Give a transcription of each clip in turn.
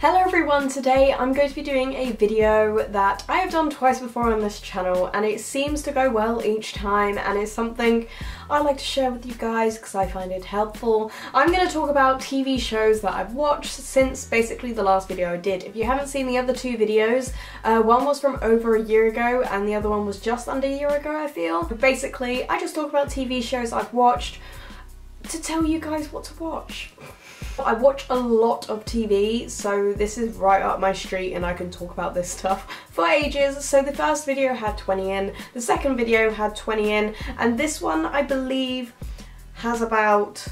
Hello everyone, today I'm going to be doing a video that I have done twice before on this channel and it seems to go well each time and it's something I like to share with you guys because I find it helpful. I'm going to talk about TV shows that I've watched since basically the last video I did. If you haven't seen the other two videos, uh, one was from over a year ago and the other one was just under a year ago I feel. But basically I just talk about TV shows I've watched to tell you guys what to watch. I watch a lot of TV, so this is right up my street and I can talk about this stuff for ages. So the first video had 20 in, the second video had 20 in, and this one I believe has about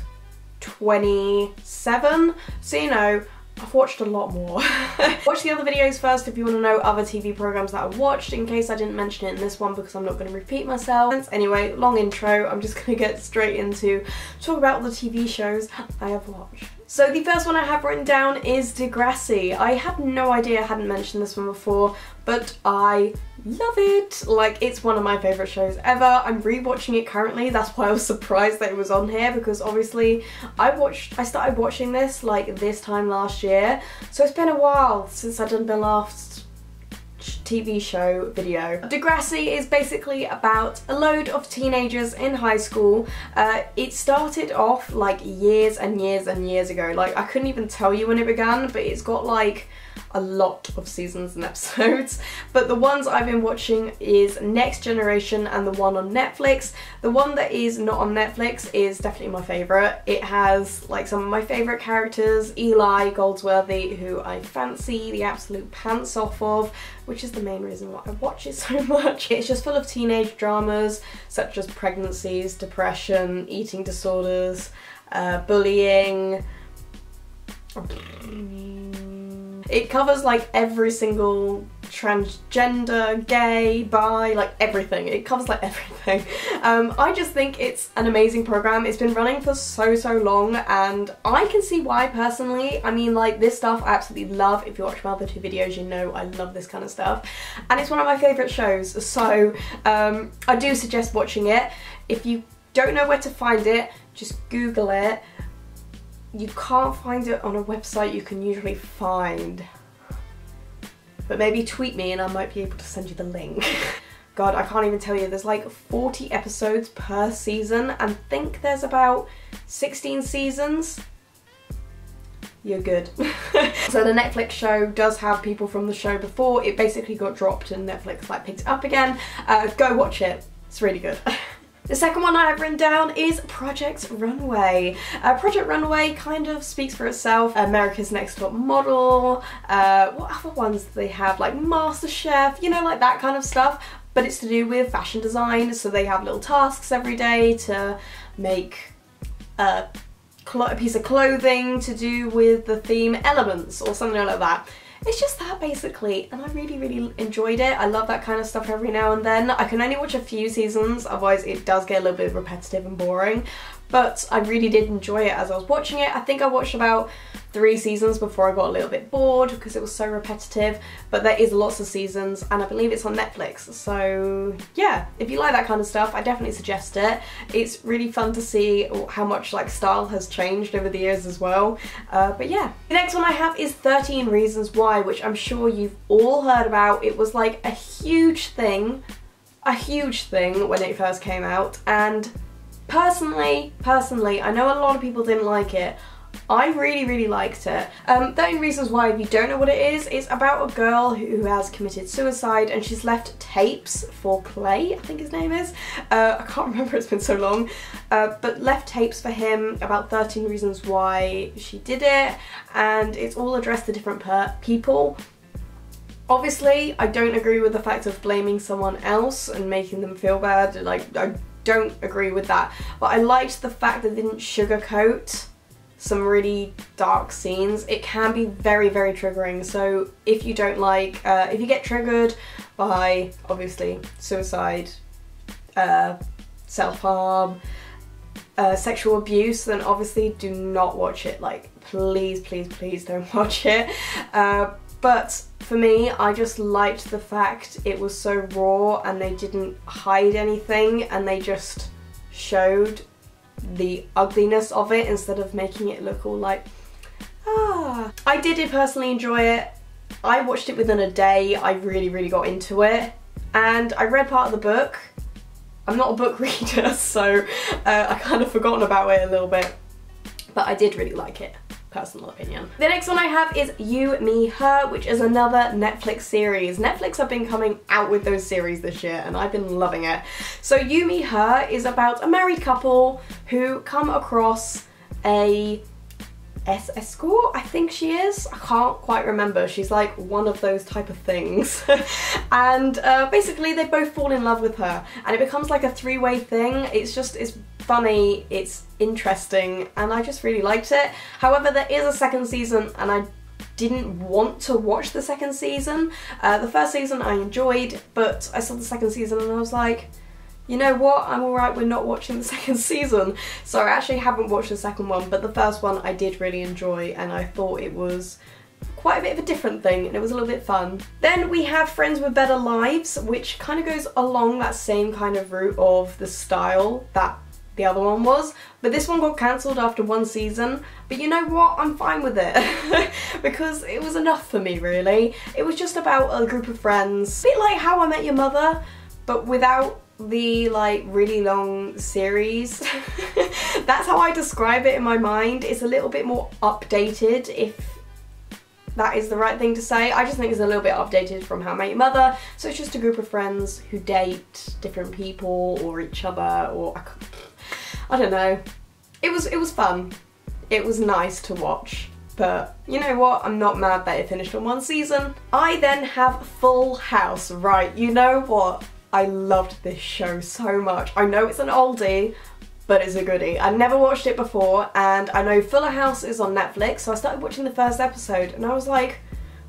27. So you know, I've watched a lot more. Watch the other videos first if you want to know other TV programs that I've watched in case I didn't mention it in this one because I'm not going to repeat myself. Anyway, long intro, I'm just going to get straight into talk about the TV shows I have watched. So the first one I have written down is Degrassi. I had no idea I hadn't mentioned this one before, but I love it. Like, it's one of my favourite shows ever. I'm rewatching it currently. That's why I was surprised that it was on here because obviously I watched, I started watching this like this time last year. So it's been a while since I've done the last TV show video. Degrassi is basically about a load of teenagers in high school. Uh, it started off like years and years and years ago. Like I couldn't even tell you when it began, but it's got like a lot of seasons and episodes. But the ones I've been watching is Next Generation and the one on Netflix. The one that is not on Netflix is definitely my favourite. It has like some of my favourite characters, Eli Goldsworthy, who I fancy the absolute pants off of, which is the main reason why I watch it so much. It's just full of teenage dramas such as pregnancies, depression, eating disorders, uh, bullying, it covers like every single transgender, gay, bi, like everything. It covers like everything. Um, I just think it's an amazing program. It's been running for so, so long and I can see why personally. I mean like this stuff I absolutely love. If you watch my other two videos you know I love this kind of stuff. And it's one of my favourite shows so um, I do suggest watching it. If you don't know where to find it, just Google it you can't find it on a website you can usually find. But maybe tweet me and I might be able to send you the link. God, I can't even tell you. There's like 40 episodes per season and think there's about 16 seasons. You're good. so the Netflix show does have people from the show before. It basically got dropped and Netflix like picked it up again. Uh, go watch it. It's really good. The second one I have written down is Project Runway. Uh, Project Runway kind of speaks for itself. America's Next Top Model, uh, what other ones do they have? Like MasterChef, you know, like that kind of stuff. But it's to do with fashion design, so they have little tasks every day to make a, a piece of clothing to do with the theme elements or something like that it's just that basically and I really really enjoyed it. I love that kind of stuff every now and then. I can only watch a few seasons otherwise it does get a little bit repetitive and boring but I really did enjoy it as I was watching it. I think I watched about three seasons before I got a little bit bored because it was so repetitive, but there is lots of seasons and I believe it's on Netflix. So yeah, if you like that kind of stuff, I definitely suggest it. It's really fun to see how much like style has changed over the years as well. Uh, but yeah. The next one I have is 13 Reasons Why, which I'm sure you've all heard about. It was like a huge thing, a huge thing when it first came out and Personally, personally, I know a lot of people didn't like it. I really, really liked it. Um, 13 Reasons Why, if you don't know what it is, it's about a girl who has committed suicide and she's left tapes for Clay, I think his name is. Uh, I can't remember, it's been so long. Uh, but left tapes for him about 13 reasons why she did it and it's all addressed to different people. Obviously, I don't agree with the fact of blaming someone else and making them feel bad. Like, I don't agree with that. But I liked the fact that they didn't sugarcoat some really dark scenes. It can be very, very triggering. So if you don't like, uh, if you get triggered by, obviously, suicide, uh, self-harm, uh, sexual abuse, then obviously do not watch it. Like, please, please, please don't watch it. But for me, I just liked the fact it was so raw and they didn't hide anything and they just showed the ugliness of it instead of making it look all like, Ah. I did personally enjoy it. I watched it within a day. I really, really got into it. And I read part of the book. I'm not a book reader, so uh, I kind of forgotten about it a little bit. But I did really like it personal opinion. The next one I have is You, Me, Her, which is another Netflix series. Netflix have been coming out with those series this year and I've been loving it. So You, Me, Her is about a married couple who come across a S escort, I think she is. I can't quite remember. She's like one of those type of things. and uh, basically they both fall in love with her and it becomes like a three-way thing. It's just, it's funny, it's interesting, and I just really liked it. However, there is a second season and I didn't want to watch the second season. Uh, the first season I enjoyed, but I saw the second season and I was like, you know what, I'm alright with not watching the second season. So I actually haven't watched the second one, but the first one I did really enjoy and I thought it was quite a bit of a different thing and it was a little bit fun. Then we have Friends with Better Lives, which kind of goes along that same kind of route of the style that the other one was. But this one got cancelled after one season. But you know what? I'm fine with it. because it was enough for me, really. It was just about a group of friends. A bit like How I Met Your Mother, but without the like really long series. That's how I describe it in my mind. It's a little bit more updated if that is the right thing to say. I just think it's a little bit updated from How I Met Your Mother. So it's just a group of friends who date different people or each other or I don't know. It was it was fun. It was nice to watch. But you know what? I'm not mad that it finished on one season. I then have Full House. Right, you know what? I loved this show so much. I know it's an oldie, but it's a goodie. I've never watched it before and I know Fuller House is on Netflix so I started watching the first episode and I was like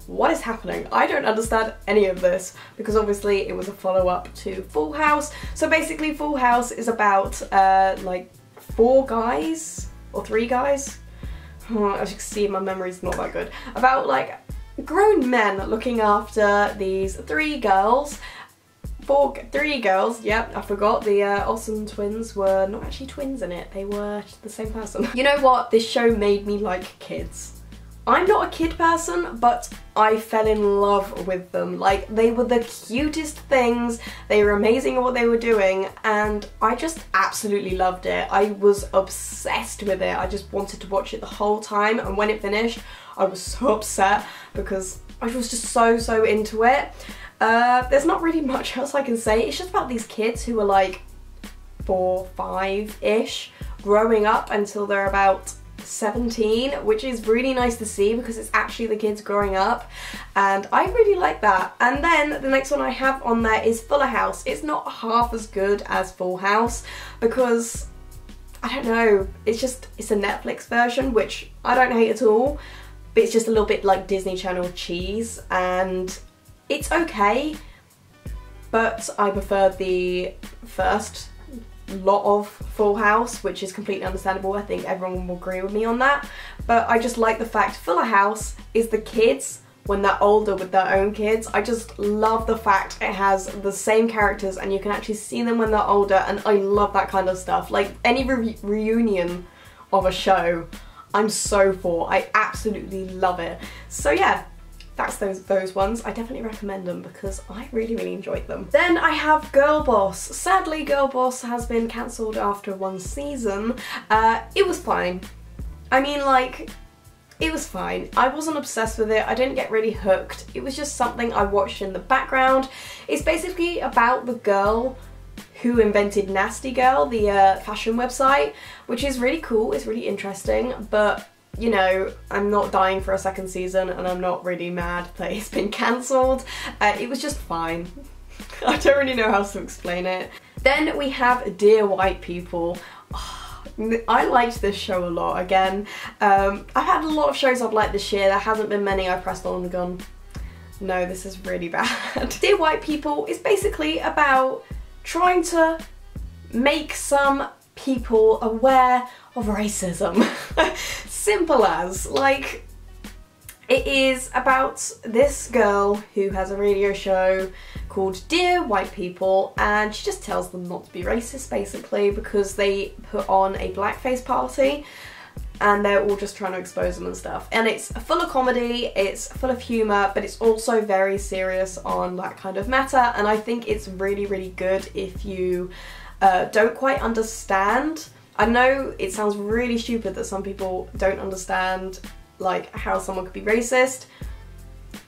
what is happening? I don't understand any of this because obviously it was a follow-up to Full House. So basically Full House is about uh, like four guys or three guys. As you can see my memory's not that good. About like grown men looking after these three girls four, three girls, yep, I forgot the uh, Olsen twins were not actually twins in it, they were the same person. You know what, this show made me like kids. I'm not a kid person, but I fell in love with them. Like, they were the cutest things, they were amazing at what they were doing, and I just absolutely loved it. I was obsessed with it. I just wanted to watch it the whole time, and when it finished, I was so upset because I was just so, so into it. Uh, there's not really much else I can say. It's just about these kids who are like four, five-ish, growing up until they're about 17, which is really nice to see because it's actually the kids growing up and I really like that. And then the next one I have on there is Fuller House. It's not half as good as Full House because I don't know, it's just, it's a Netflix version, which I don't hate at all, but it's just a little bit like Disney Channel cheese and it's okay, but I prefer the first lot of Full House, which is completely understandable. I think everyone will agree with me on that. But I just like the fact Fuller House is the kids when they're older with their own kids. I just love the fact it has the same characters and you can actually see them when they're older and I love that kind of stuff. Like any re reunion of a show, I'm so for. I absolutely love it. So yeah, that's those those ones. I definitely recommend them because I really, really enjoyed them. Then I have Girlboss. Sadly, Girlboss has been cancelled after one season. Uh, it was fine. I mean, like, it was fine. I wasn't obsessed with it. I didn't get really hooked. It was just something I watched in the background. It's basically about the girl who invented Nasty Girl, the uh, fashion website, which is really cool. It's really interesting, but you know, I'm not dying for a second season and I'm not really mad that it's been cancelled. Uh, it was just fine. I don't really know how to explain it. Then we have Dear White People. Oh, I liked this show a lot again. Um, I've had a lot of shows I've liked this year. There hasn't been many I've pressed on and gone, no, this is really bad. Dear White People is basically about trying to make some people aware of racism. Simple as. Like, it is about this girl who has a radio show called Dear White People and she just tells them not to be racist basically because they put on a blackface party and they're all just trying to expose them and stuff. And it's full of comedy, it's full of humour, but it's also very serious on that kind of matter. And I think it's really, really good if you uh, don't quite understand. I know it sounds really stupid that some people don't understand like how someone could be racist,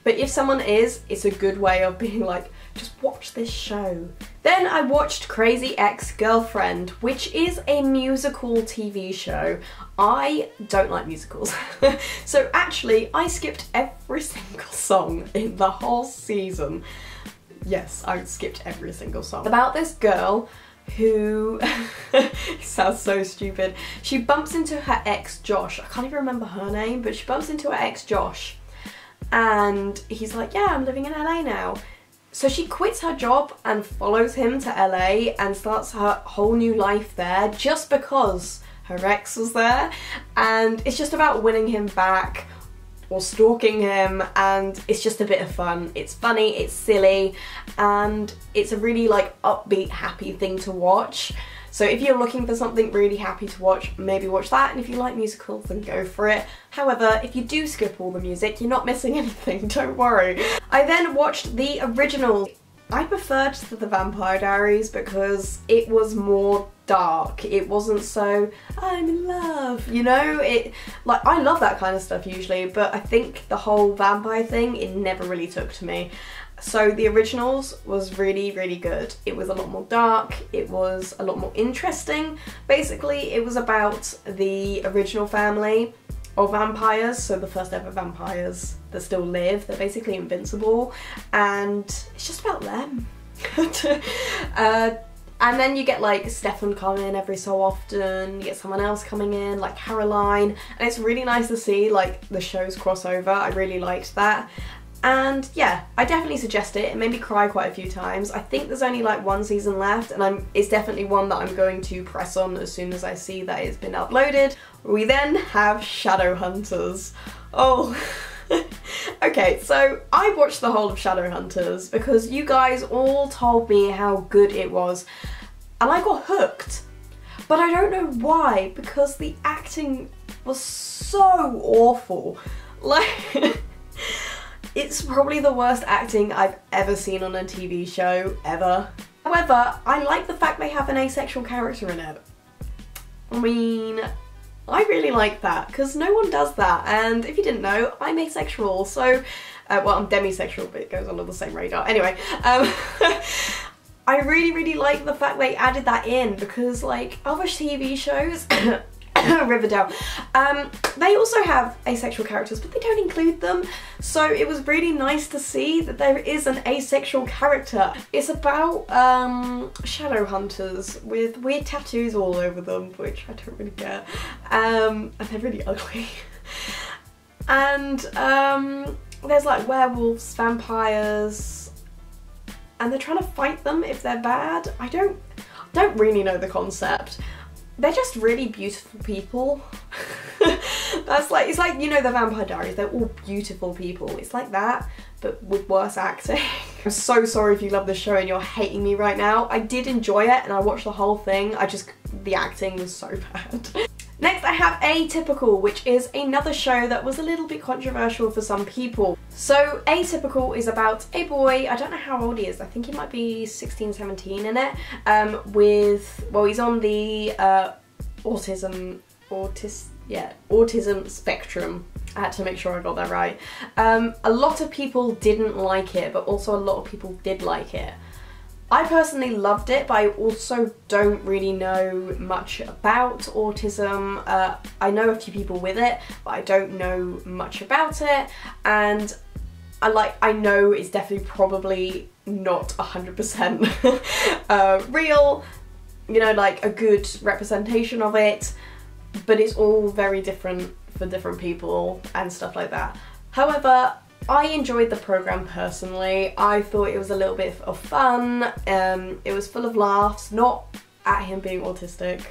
but if someone is, it's a good way of being like, just watch this show. Then I watched Crazy Ex-Girlfriend, which is a musical TV show. I don't like musicals. so actually, I skipped every single song in the whole season. Yes, I skipped every single song. About this girl who sounds so stupid. She bumps into her ex Josh. I can't even remember her name, but she bumps into her ex Josh. And he's like, yeah, I'm living in LA now. So she quits her job and follows him to LA and starts her whole new life there just because her ex was there. And it's just about winning him back or stalking him and it's just a bit of fun. It's funny, it's silly, and it's a really like upbeat, happy thing to watch. So if you're looking for something really happy to watch, maybe watch that, and if you like musicals, then go for it. However, if you do skip all the music, you're not missing anything, don't worry. I then watched the original. I preferred the Vampire Diaries because it was more dark. It wasn't so, I'm in love, you know? It Like, I love that kind of stuff usually, but I think the whole vampire thing, it never really took to me. So the originals was really, really good. It was a lot more dark, it was a lot more interesting. Basically, it was about the original family of vampires, so the first ever vampires that still live. They're basically invincible, and it's just about them. uh, and then you get like Stefan coming in every so often, you get someone else coming in, like Caroline, and it's really nice to see like the shows cross over. I really liked that. And yeah, I definitely suggest it. It made me cry quite a few times. I think there's only like one season left and I'm it's definitely one that I'm going to press on as soon as I see that it's been uploaded. We then have Shadowhunters. Oh, okay, so I watched the whole of Shadowhunters because you guys all told me how good it was and I got hooked. But I don't know why because the acting was so awful. Like It's probably the worst acting I've ever seen on a TV show, ever. However, I like the fact they have an asexual character in it. I mean, I really like that because no one does that and if you didn't know, I'm asexual so, uh, well I'm demisexual but it goes under the same radar. Anyway, um, I really really like the fact they added that in because like other TV shows Riverdale. Um, they also have asexual characters, but they don't include them. So it was really nice to see that there is an asexual character. It's about um, shadow hunters with weird tattoos all over them, which I don't really get. Um, and they're really ugly. and um, there's like werewolves, vampires, and they're trying to fight them if they're bad. I don't, don't really know the concept they're just really beautiful people. That's like, it's like, you know the Vampire Diaries, they're all beautiful people. It's like that, but with worse acting. I'm so sorry if you love the show and you're hating me right now. I did enjoy it and I watched the whole thing. I just, the acting was so bad. Next I have Atypical, which is another show that was a little bit controversial for some people. So Atypical is about a boy, I don't know how old he is, I think he might be 16, 17 in it, um, with, well he's on the uh, autism, autis, yeah, autism spectrum. I had to make sure I got that right. Um, a lot of people didn't like it, but also a lot of people did like it. I personally loved it, but I also don't really know much about autism. Uh, I know a few people with it, but I don't know much about it. And I like, I know it's definitely probably not 100% uh, real, you know, like a good representation of it, but it's all very different for different people and stuff like that. However, I enjoyed the program personally. I thought it was a little bit of fun. Um, it was full of laughs, not at him being autistic,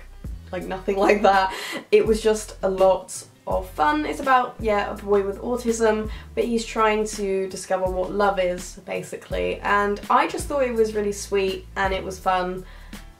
like nothing like that. It was just a lot of fun. It's about, yeah, a boy with autism, but he's trying to discover what love is, basically. And I just thought it was really sweet and it was fun.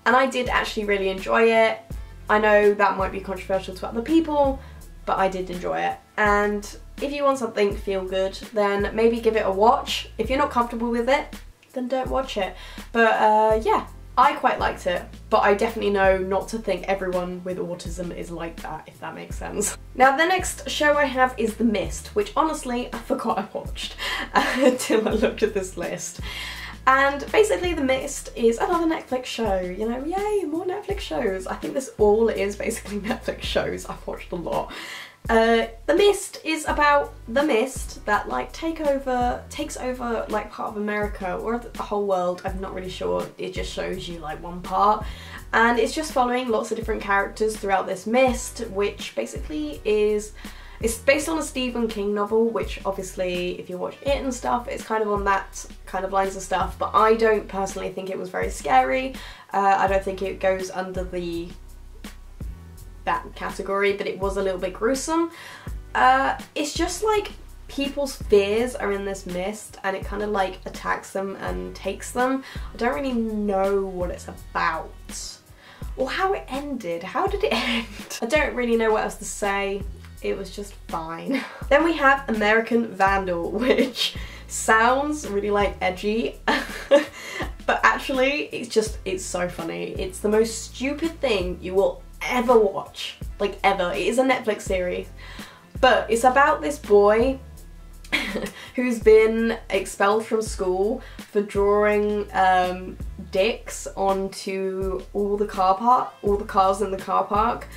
And I did actually really enjoy it. I know that might be controversial to other people, but I did enjoy it. And if you want something feel good, then maybe give it a watch. If you're not comfortable with it, then don't watch it. But uh, yeah, I quite liked it, but I definitely know not to think everyone with autism is like that, if that makes sense. Now the next show I have is The Mist, which honestly I forgot I watched until I looked at this list. And basically The Mist is another Netflix show, you know, yay, more Netflix shows. I think this all is basically Netflix shows, I've watched a lot. Uh, the Mist is about the mist that like take over, takes over like part of America or the whole world, I'm not really sure, it just shows you like one part. And it's just following lots of different characters throughout this mist, which basically is it's based on a Stephen King novel, which obviously if you watch it and stuff, it's kind of on that kind of lines of stuff, but I don't personally think it was very scary. Uh, I don't think it goes under the that category, but it was a little bit gruesome. Uh, it's just like people's fears are in this mist and it kind of like attacks them and takes them. I don't really know what it's about or how it ended. How did it end? I don't really know what else to say it was just fine. then we have American Vandal, which sounds really like edgy, but actually it's just, it's so funny. It's the most stupid thing you will ever watch, like ever. It is a Netflix series, but it's about this boy who's been expelled from school for drawing um, dicks onto all the car park, all the cars in the car park.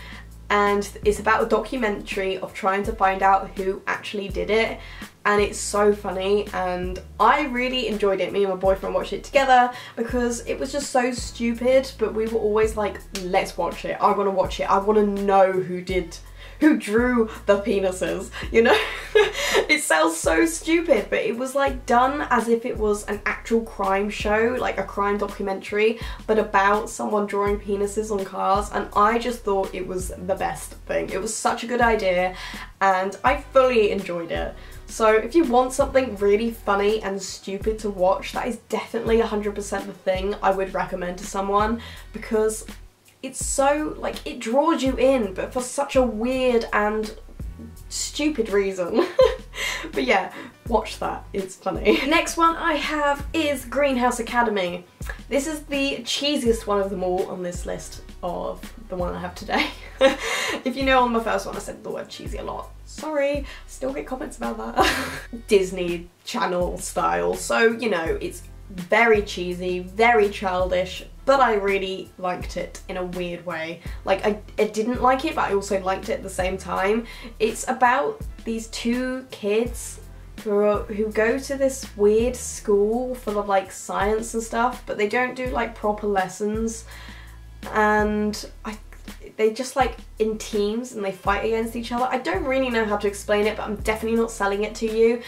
And it's about a documentary of trying to find out who actually did it and it's so funny and I really enjoyed it. Me and my boyfriend watched it together because it was just so stupid but we were always like let's watch it. I want to watch it. I want to know who did who drew the penises, you know? it sounds so stupid, but it was like done as if it was an actual crime show, like a crime documentary, but about someone drawing penises on cars, and I just thought it was the best thing. It was such a good idea, and I fully enjoyed it. So if you want something really funny and stupid to watch, that is definitely 100% the thing I would recommend to someone because it's so, like, it draws you in, but for such a weird and stupid reason. but yeah, watch that, it's funny. Next one I have is Greenhouse Academy. This is the cheesiest one of them all on this list of the one I have today. if you know on my first one I said the word cheesy a lot. Sorry, still get comments about that. Disney Channel style, so you know, it's very cheesy, very childish, but I really liked it in a weird way. Like, I, I didn't like it, but I also liked it at the same time. It's about these two kids who, are, who go to this weird school full of like science and stuff, but they don't do like proper lessons. And I they just like in teams and they fight against each other. I don't really know how to explain it, but I'm definitely not selling it to you.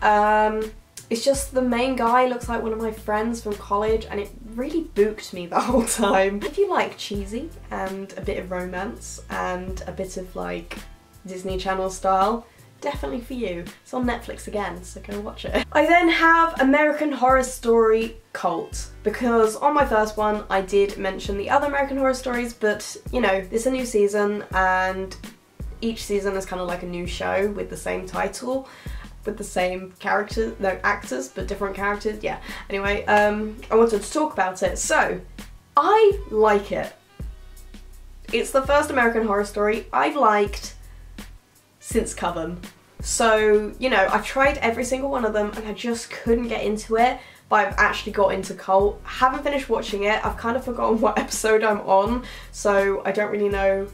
Um, it's just the main guy looks like one of my friends from college and it really booked me the whole time. If you like cheesy and a bit of romance and a bit of like Disney Channel style, definitely for you. It's on Netflix again, so go watch it. I then have American Horror Story Cult, because on my first one I did mention the other American Horror Stories, but you know, is a new season and each season is kind of like a new show with the same title with the same characters, no actors, but different characters. Yeah. Anyway, um, I wanted to talk about it. So, I like it. It's the first American Horror Story I've liked since Coven. So, you know, I've tried every single one of them and I just couldn't get into it, but I've actually got into Cult. Haven't finished watching it. I've kind of forgotten what episode I'm on, so I don't really know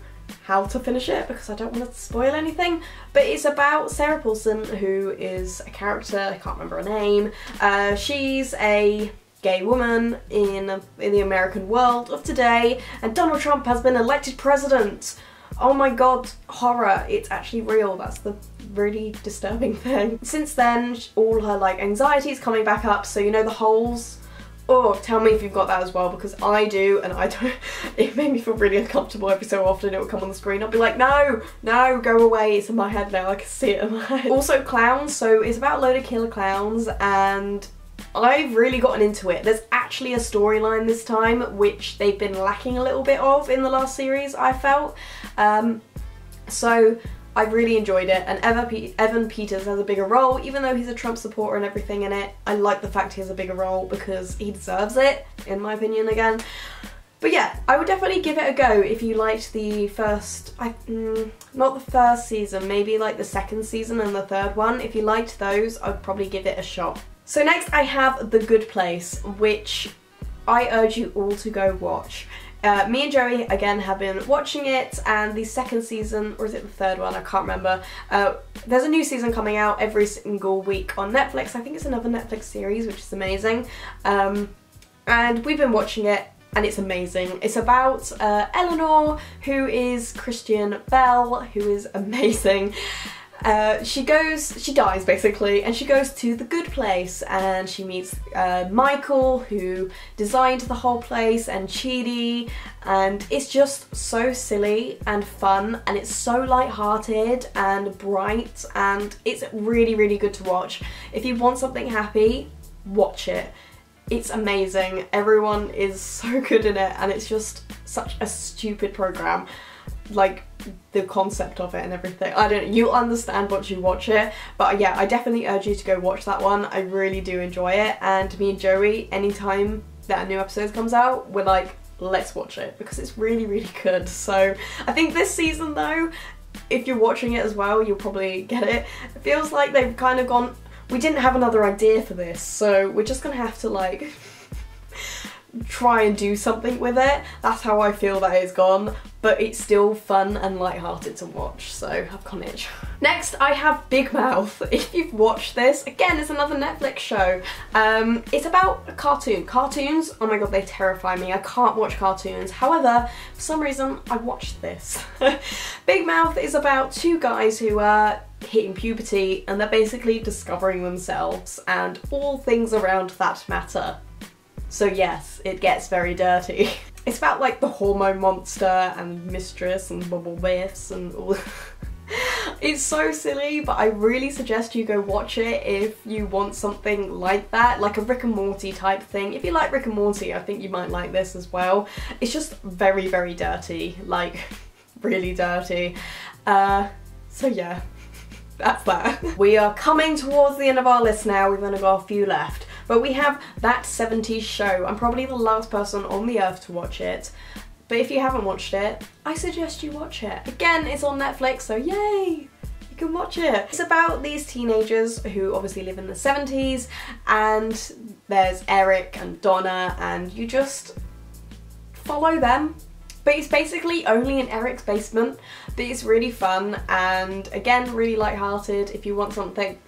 how to finish it because I don't want to spoil anything. But it's about Sarah Paulson, who is a character, I can't remember her name. Uh, she's a gay woman in, in the American world of today, and Donald Trump has been elected president. Oh my god, horror, it's actually real, that's the really disturbing thing. Since then, all her like anxiety is coming back up, so you know the holes Oh, tell me if you've got that as well because I do and I don't. It made me feel really uncomfortable every so often. It would come on the screen. I'd be like, no, no, go away. It's in my head now. I can see it in my head. Also, clowns. So it's about a load of killer clowns and I've really gotten into it. There's actually a storyline this time which they've been lacking a little bit of in the last series, I felt. Um, so I really enjoyed it, and Evan Peters has a bigger role, even though he's a Trump supporter and everything in it. I like the fact he has a bigger role because he deserves it, in my opinion again. But yeah, I would definitely give it a go if you liked the first, I, mm, not the first season, maybe like the second season and the third one. If you liked those, I'd probably give it a shot. So next I have The Good Place, which I urge you all to go watch. Uh, me and Joey, again, have been watching it, and the second season, or is it the third one? I can't remember. Uh, there's a new season coming out every single week on Netflix. I think it's another Netflix series, which is amazing. Um, and we've been watching it and it's amazing. It's about uh, Eleanor, who is Kristen Bell, who is amazing. Uh, she goes, she dies basically, and she goes to the good place and she meets uh, Michael who designed the whole place and Chidi and it's just so silly and fun and it's so light-hearted and bright and it's really really good to watch. If you want something happy, watch it. It's amazing. Everyone is so good in it and it's just such a stupid program. Like the concept of it and everything. I don't you'll understand once you watch it. But yeah, I definitely urge you to go watch that one. I really do enjoy it. And me and Joey, anytime that a new episode comes out, we're like, let's watch it because it's really, really good. So I think this season though, if you're watching it as well, you'll probably get it. It feels like they've kind of gone we didn't have another idea for this, so we're just gonna have to like try and do something with it. That's how I feel that it's gone, but it's still fun and light-hearted to watch, so have Connage. Next, I have Big Mouth. If you've watched this, again, it's another Netflix show. Um, it's about a cartoon. Cartoons, oh my god, they terrify me. I can't watch cartoons. However, for some reason, I watched this. Big Mouth is about two guys who are hitting puberty and they're basically discovering themselves and all things around that matter. So yes, it gets very dirty. It's about like the hormone monster and mistress and bubble baths and all. it's so silly, but I really suggest you go watch it if you want something like that, like a Rick and Morty type thing. If you like Rick and Morty, I think you might like this as well. It's just very, very dirty, like really dirty. Uh, so yeah, that's that. we are coming towards the end of our list now, we've only got a few left. But we have That 70s Show. I'm probably the last person on the earth to watch it. But if you haven't watched it, I suggest you watch it. Again, it's on Netflix, so yay! You can watch it. It's about these teenagers who obviously live in the 70s and there's Eric and Donna and you just follow them but it's basically only in Eric's basement, but it's really fun and again really light-hearted if you want something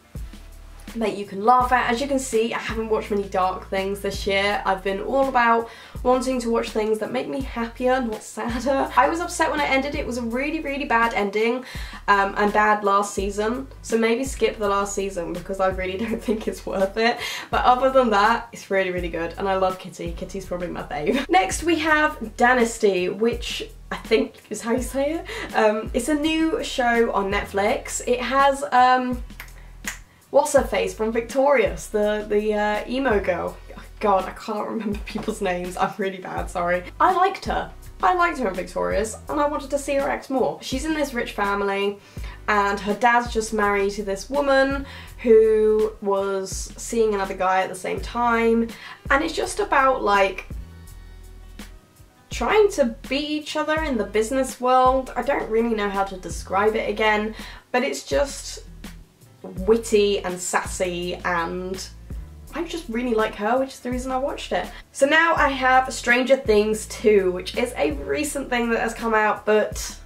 that you can laugh at. As you can see, I haven't watched many dark things this year. I've been all about wanting to watch things that make me happier, not sadder. I was upset when I ended. It was a really, really bad ending um, and bad last season. So maybe skip the last season because I really don't think it's worth it. But other than that, it's really, really good. And I love Kitty. Kitty's probably my fave. Next we have Dynasty, which I think is how you say it. Um, it's a new show on Netflix. It has um, what's her face from Victorious, the, the uh, emo girl. God, I can't remember people's names. I'm really bad, sorry. I liked her. I liked her in Victorious and I wanted to see her act more. She's in this rich family and her dad's just married to this woman who was seeing another guy at the same time and it's just about like trying to beat each other in the business world. I don't really know how to describe it again, but it's just witty and sassy and I just really like her, which is the reason I watched it. So now I have Stranger Things 2, which is a recent thing that has come out, but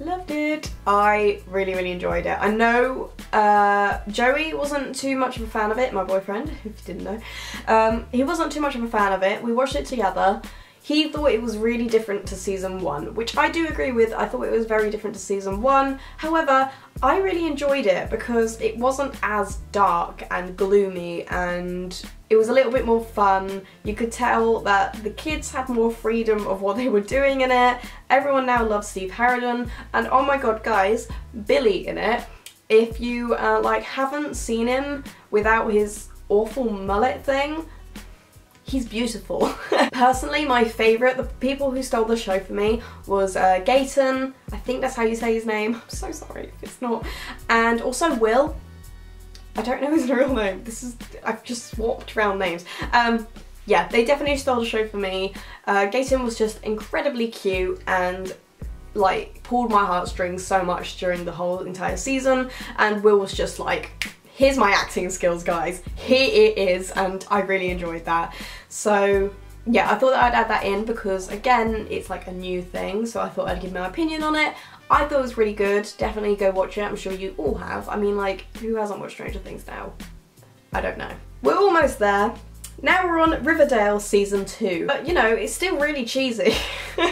loved it. I really, really enjoyed it. I know uh, Joey wasn't too much of a fan of it, my boyfriend, if you didn't know. Um, he wasn't too much of a fan of it. We watched it together he thought it was really different to season one, which I do agree with. I thought it was very different to season one. However, I really enjoyed it because it wasn't as dark and gloomy and it was a little bit more fun. You could tell that the kids had more freedom of what they were doing in it. Everyone now loves Steve Harrington and oh my god guys, Billy in it. If you uh, like haven't seen him without his awful mullet thing, he's beautiful. Personally, my favourite, the people who stole the show for me was uh, Gaten, I think that's how you say his name, I'm so sorry if it's not, and also Will. I don't know his real name, this is, I've just swapped around names. Um, yeah, they definitely stole the show for me. Uh, Gaten was just incredibly cute and like pulled my heartstrings so much during the whole entire season and Will was just like here's my acting skills guys. Here it is and I really enjoyed that. So yeah I thought that I'd add that in because again it's like a new thing so I thought I'd give my opinion on it. I thought it was really good. Definitely go watch it. I'm sure you all have. I mean like who hasn't watched Stranger Things now? I don't know. We're almost there. Now we're on Riverdale season 2 but you know it's still really cheesy.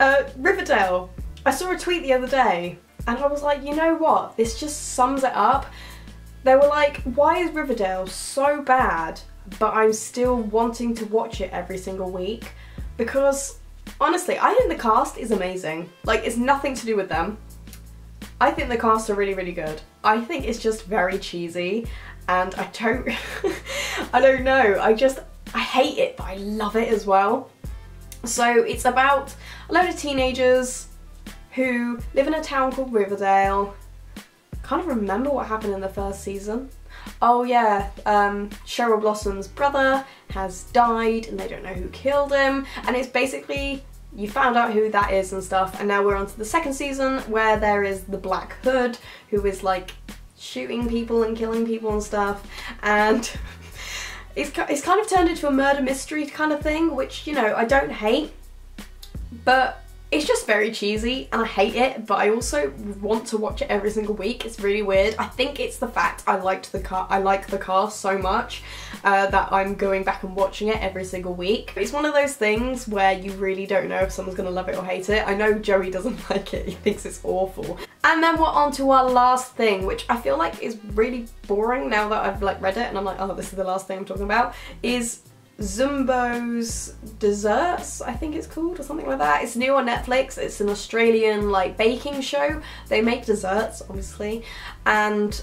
Uh, Riverdale. I saw a tweet the other day and I was like, you know what? This just sums it up. They were like, why is Riverdale so bad but I'm still wanting to watch it every single week? Because honestly, I think the cast is amazing. Like, it's nothing to do with them. I think the cast are really, really good. I think it's just very cheesy and I don't, I don't know. I just, I hate it, but I love it as well. So it's about a load of teenagers who live in a town called Riverdale. Can't remember what happened in the first season. Oh yeah, um, Cheryl Blossom's brother has died and they don't know who killed him. And it's basically you found out who that is and stuff and now we're on to the second season where there is the Black Hood who is like shooting people and killing people and stuff. And it's, it's kind of turned into a murder mystery kind of thing, which, you know, I don't hate, but it's just very cheesy and I hate it, but I also want to watch it every single week. It's really weird. I think it's the fact I liked the car I like the cast so much uh, that I'm going back and watching it every single week. It's one of those things where you really don't know if someone's gonna love it or hate it. I know Joey doesn't like it, he thinks it's awful. And then we're on to our last thing, which I feel like is really boring now that I've like read it and I'm like, oh, this is the last thing I'm talking about, is Zumbo's Desserts, I think it's called, or something like that. It's new on Netflix. It's an Australian like baking show. They make desserts, obviously, and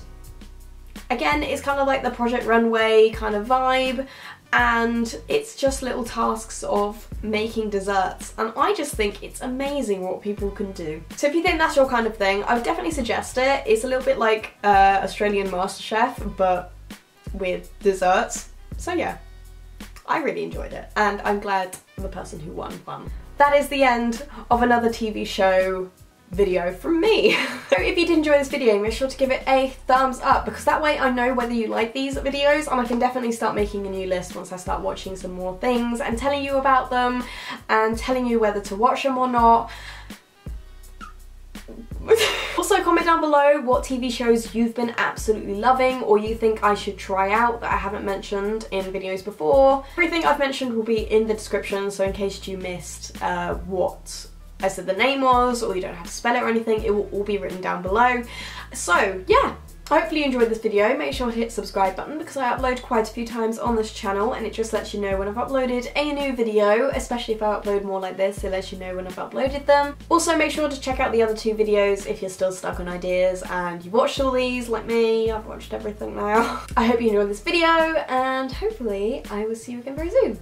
again, it's kind of like the Project Runway kind of vibe, and it's just little tasks of making desserts and I just think it's amazing what people can do. So if you think that's your kind of thing, I would definitely suggest it. It's a little bit like uh, Australian MasterChef but with desserts. So yeah, I really enjoyed it and I'm glad the person who won won. That is the end of another TV show video from me. so if you did enjoy this video, make sure to give it a thumbs up because that way I know whether you like these videos and I can definitely start making a new list once I start watching some more things and telling you about them and telling you whether to watch them or not. Comment down below what TV shows you've been absolutely loving or you think I should try out that I haven't mentioned in videos before. Everything I've mentioned will be in the description so in case you missed uh, what I said the name was or you don't have to spell it or anything, it will all be written down below. So yeah, Hopefully you enjoyed this video. Make sure to hit subscribe button because I upload quite a few times on this channel and it just lets you know when I've uploaded a new video, especially if I upload more like this, it lets you know when I've uploaded them. Also make sure to check out the other two videos if you're still stuck on ideas and you watched all these like me. I've watched everything now. I hope you enjoyed this video and hopefully I will see you again very soon.